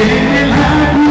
Yeah,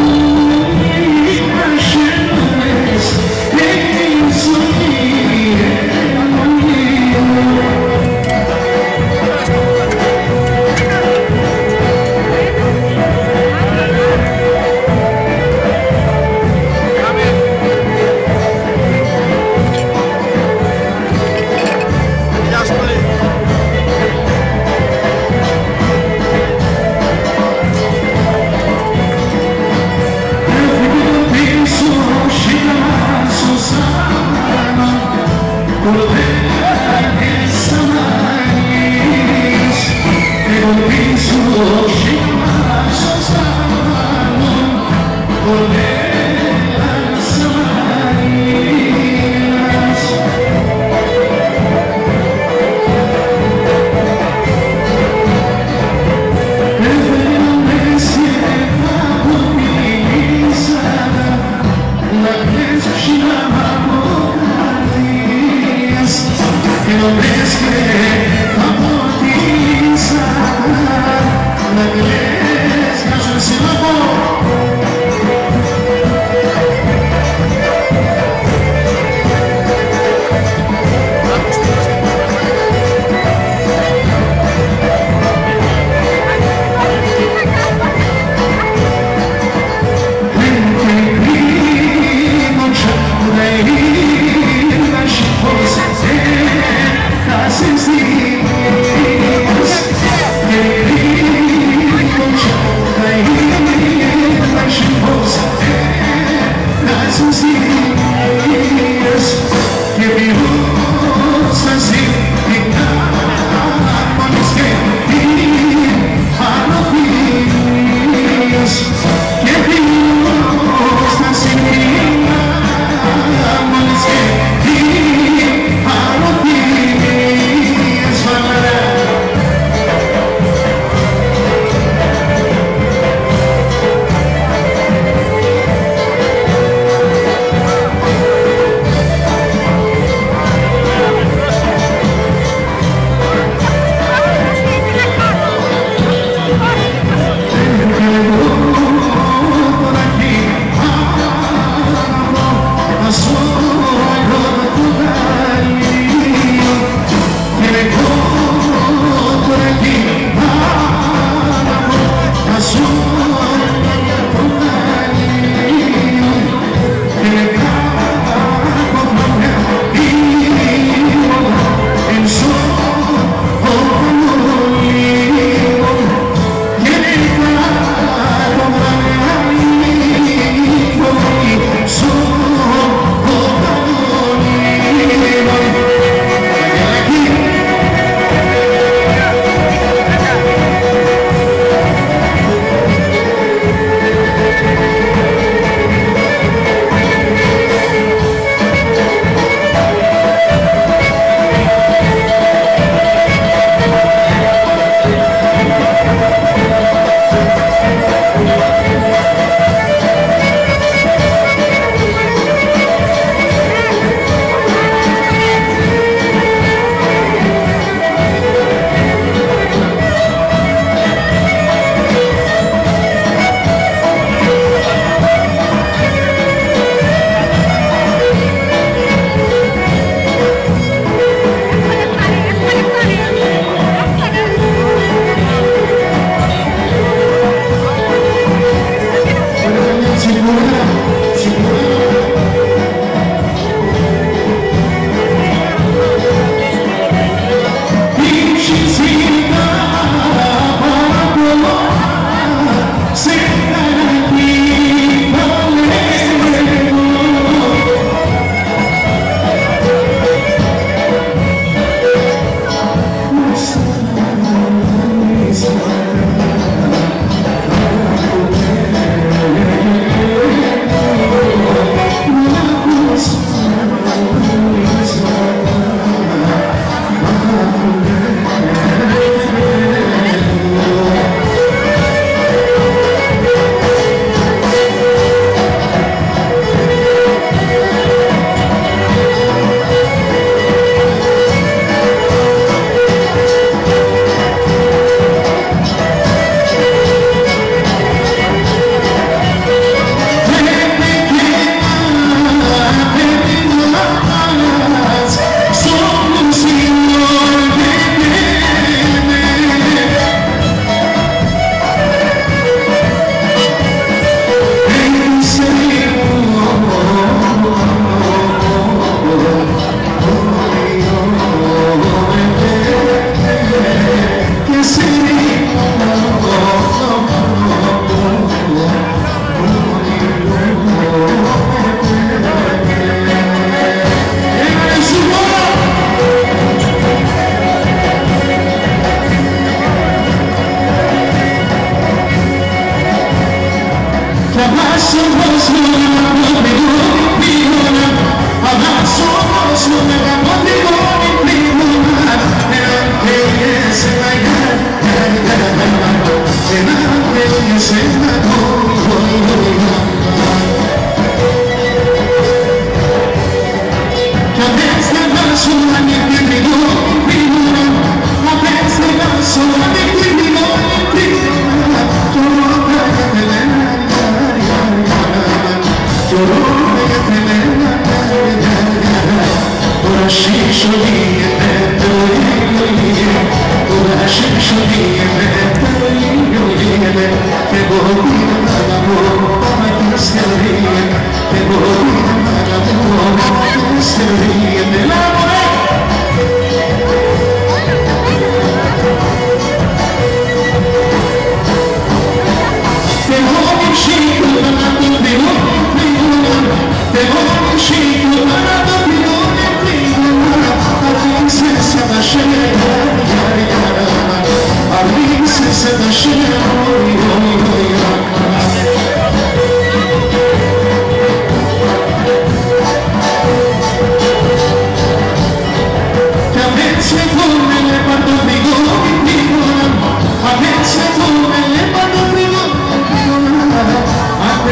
عاشق شدی به دوری گلیه تو عاشق شدی به دوری گلیه به بودی مردم بابا دستگریه به بودی مردم بابا دستگریه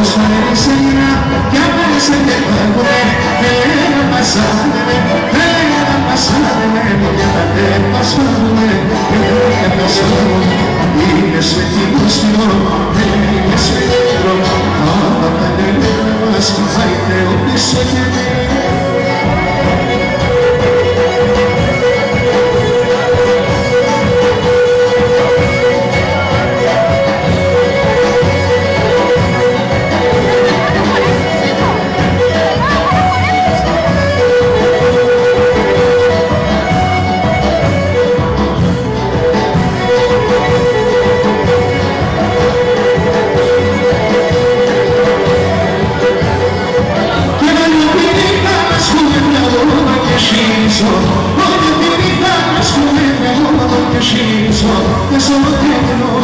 Osmanlı Sena, Kemal Sena, Kemal Sena, Kemal Sena, κατεβασμόνε, εγώ κατασμόνω Είναι σε κοινούστιο, είναι σε κοινό Άμα κατεβάς, άιντε ό,τι σε I'm a criminal